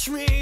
crush me.